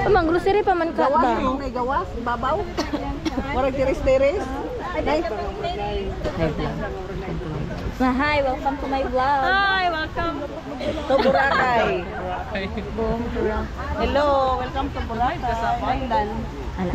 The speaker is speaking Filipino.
Amang grocery pa man ka Gawas, ba? yung may gawas, babaw. Marag tiris-tiris. Hi, welcome to my vlog. Hi, welcome. to Boracay. Hello, welcome to Boracay. Thailand. Ala.